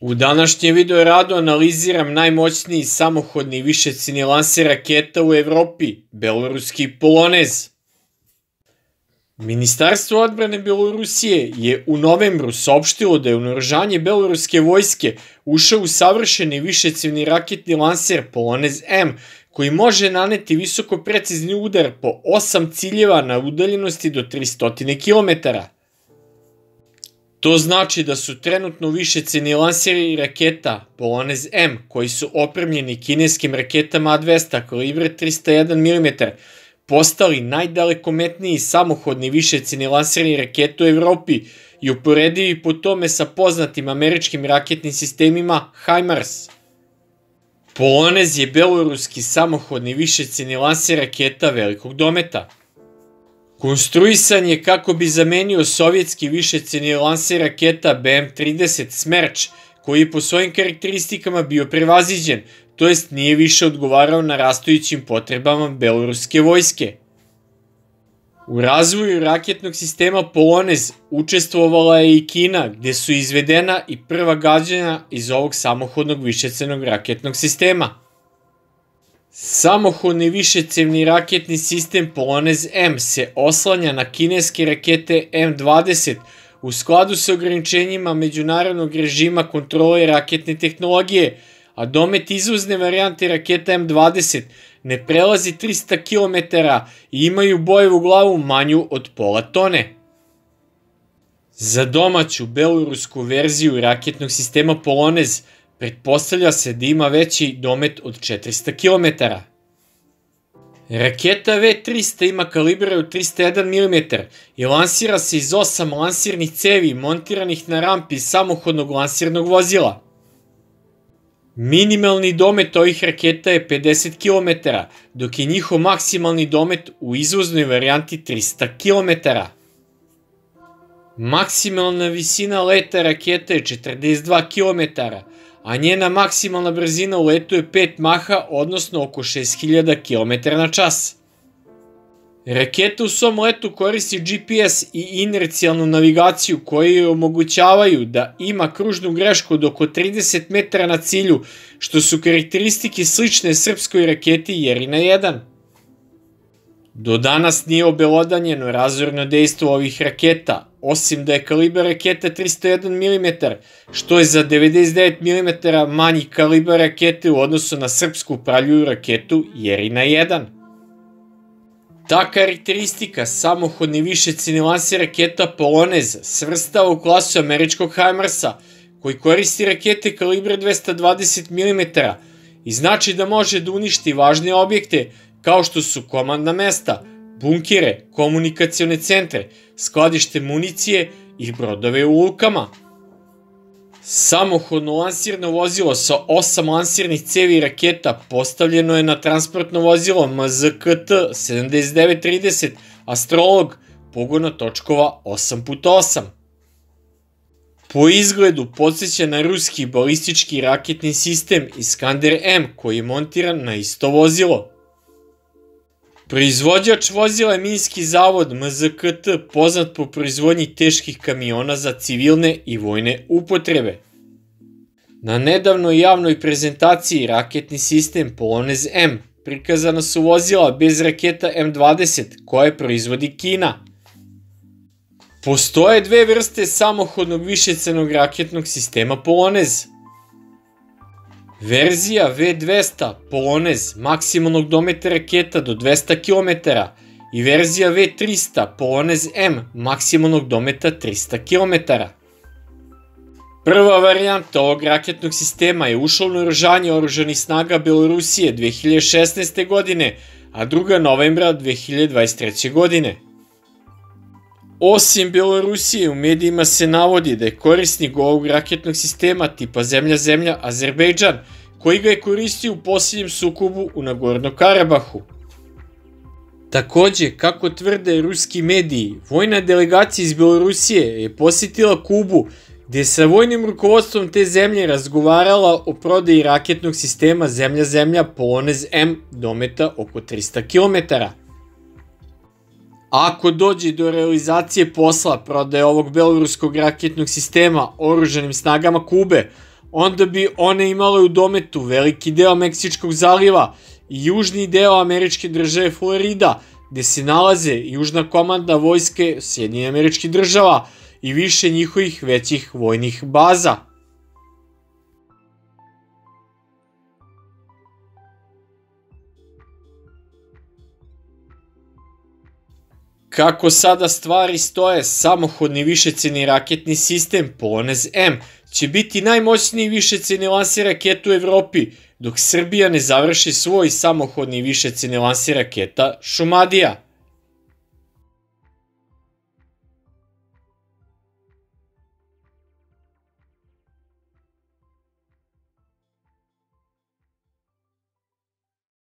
U današnjem video radu analiziram najmoćniji samohodni višecini lanser raketa u Evropi, beloruski Polonez. Ministarstvo odbrane Belorusije je u novembru saopštilo da je u naoružanje beloruske vojske ušao u savršeni višecivni raketni lanser Polonez M, koji može naneti visoko precizni udar po 8 ciljeva na udaljenosti do 300 km. To znači da su trenutno više ceni lanseri raketa Polonez M, koji su opremljeni kineskim raketama A200 kalibre 301 mm, postali najdalekometniji samohodni višeceni lanseri raketa u Evropi i uporedivi po tome sa poznatim američkim raketnim sistemima HIMARS. Polonez je beloruski samohodni višeceni lanser raketa velikog dometa. Konstruisan je kako bi zamenio sovjetski višeceni lanser raketa BM-30 Smerč, koji je po svojim karakteristikama bio prevaziđen, to jest nije više odgovarao na rastojućim potrebama beloruske vojske. U razvoju raketnog sistema Polonez učestvovala je i Kina, gde su izvedena i prva gađanja iz ovog samohodnog višecenog raketnog sistema. Samohodni višecevni raketni sistem Polonez M se oslanja na kineske rakete M20 u skladu sa ograničenjima međunarodnog režima kontrole raketne tehnologije, a domet izvozne varijante raketa M20 ne prelazi 300 km i imaju bojevu glavu manju od pola tone. Za domaću belorusku verziju raketnog sistema Polonez – Pretpostavlja se da ima veći domet od 400 km. Raketa V-300 ima kalibre od 301 mm i lansira se iz osam lansirnih cevi montiranih na rampi samohodnog lansirnog vozila. Minimalni domet ovih raketa je 50 km, dok je njihov maksimalni domet u izvoznoj varijanti 300 km. Maksimalna visina leta raketa je 42 km, a njena maksimalna brzina u letu je 5 maha, odnosno oko 6000 km na čas. Raketa u svom letu koristi GPS i inercijalnu navigaciju koji joj omogućavaju da ima kružnu grešku od oko 30 metara na cilju, što su karakteristike slične srpskoj raketi Jerina 1. Do danas nije obelodanjeno razvorno dejstvo ovih raketa, osim da je kalibar rakete 301 mm, što je za 99 mm manji kalibar rakete u odnosu na srpsku praljuju raketu Jerina 1. Ta karakteristika samohodni višecini lanse raketa Polonez svrstava u klasu američkog HIMARS-a, koji koristi rakete kalibra 220 mm i znači da može da uništi važne objekte kao što su komandna mesta, bunkire, komunikacione centre, skladište municije i brodove u lukama. Samohodno lansirno vozilo sa osam lansirnih cevi raketa postavljeno je na transportno vozilo MZKT 7930 Astrolog pogona točkova 8x8. Po izgledu podsjeća na ruski balistički raketni sistem Iskander M koji je montiran na isto vozilo. Proizvođač vozila je Minski zavod MZKT, poznat po proizvodnji teških kamiona za civilne i vojne upotrebe. Na nedavnoj javnoj prezentaciji raketni sistem Polonez M prikazana su vozila bez raketa M20 koje proizvodi Kina. Postoje dve vrste samohodnog višecenog raketnog sistema Polonez – Verzija V200 Polonez maksimalnog dometa raketa do 200 km i verzija V300 Polonez M maksimalnog dometa 300 km. Prva varijanta ovog raketnog sistema je ušla u naoružanje oružanih snaga Belorusije 2016. godine, a druga novembra 2023. godine. Osim Belorusije, u medijima se navodi da je korisnik ovog raketnog sistema tipa Zemlja-Zemlja Azerbejdžan, koji ga je koristio u posljednjem sukobu u Nagorno Karabahu. Takođe, kako tvrde ruski mediji, vojna delegacija iz Belorusije je posjetila Kubu, gde je sa vojnim rukovodstvom te zemlje razgovarala o prodaji raketnog sistema Zemlja-Zemlja Polonez M dometa oko 300 kilometara. Ako dođe do realizacije posla prodaje ovog beloruskog raketnog sistema oruženim snagama Kube, onda bi one imale u dometu veliki deo Meksičkog zaliva i južni deo američke države Florida, gde se nalaze južna komanda vojske Sjedinje američkih država i više njihovih većih vojnih baza. Kako sada stvari stoje, samohodni višeceni raketni sistem Polonez M će biti najmoćniji višeceni lanser raketa u Evropi, dok Srbija ne završi svoj samohodni višeceni lanser raketa Šumadija.